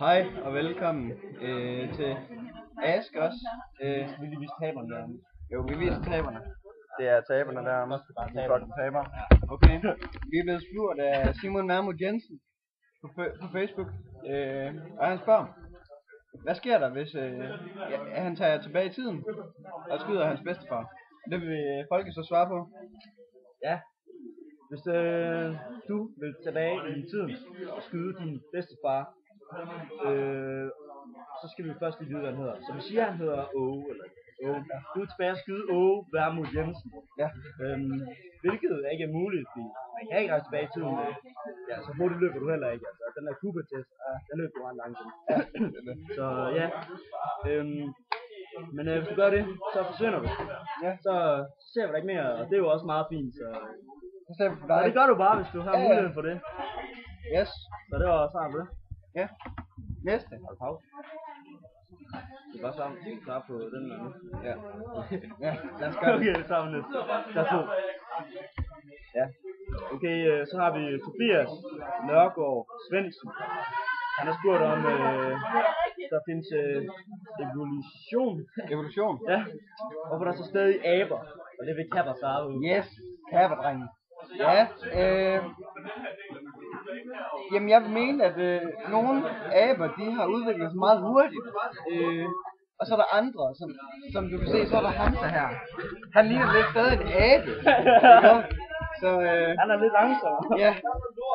Hej og velkommen øh, til Ask også. Øh, Vi lige vise taberne der. jo, vi viser taberne. Det er taberne der. De fucking taber. Ja. Okay. Vi er blevet spurgt af Simon Mermud Jensen på, på Facebook. Øh, og han spørger, hvad sker der, hvis øh, ja, han tager tilbage i tiden og skyder hans bedstefar? Det vil folket så svare på. Ja. Hvis øh, du vil tilbage i tiden og skyde din bedstefar, øh, så skal vi først lige vide, hvad han hedder. Så vi siger, at han hedder Åge, eller Åge. Du er tilbage og skyde Åge Værmod Jensen. Ja. Øhm, hvilket ikke er muligt, fordi man kan ikke rejse tilbage i tiden. Øh, ja, så hurtigt løber du heller ikke. Altså, den der Cooper-test, ja, den løber du ret langsomt. så ja. Øhm, men øh, hvis du gør det, så forsvinder du. Ja. Så, så ser vi dig ikke mere, og det er jo også meget fint. Så, Så det gør du bare, hvis du har Ja, ja. muligheden for det. Yes. Så det var svar på det. Ja. Næste. Hold pause. Det er bare sammen. Klar på den der nu. Ja. ja, lad os gøre det. Okay, så vi næste. Der er to. Ja. Okay, øh, så har vi Tobias Nørgaard Svendsen. Han har spurgt om, øh, der findes øh, evolution. Evolution. Ja. Hvorfor der så stadig aber. Og det vil Kapper svare ud. Yes, kæberdrengen. Ja, øh, jamen jeg vil mene, at øh, nogle aber, de har udviklet sig meget hurtigt. Øh, og så er der andre, som, som du kan se, så er der Hamza her. Han ligner lidt stadig en abe. ikke? Så øh, Han er lidt langsommere. ja,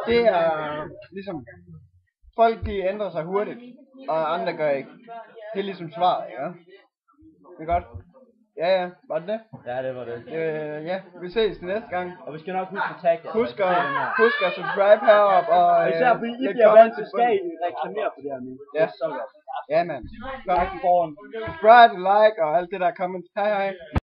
det er ligesom, folk de ændrer sig hurtigt, og andre gør ikke. Det er ligesom svaret, ja. Det er godt. Ja, ja, var det det? Ja, det var det. Øh, ja, vi ses næste gang. Og vi skal nok huske at tagge jer. Husk Så I at, husk at subscribe heroppe og... Og især fordi I læg bliver vant til, i skal I reklamere for det her nu. Ja. Så godt. Ja, mand. Tak. Subscribe, like og alt det der comments. Hej hej.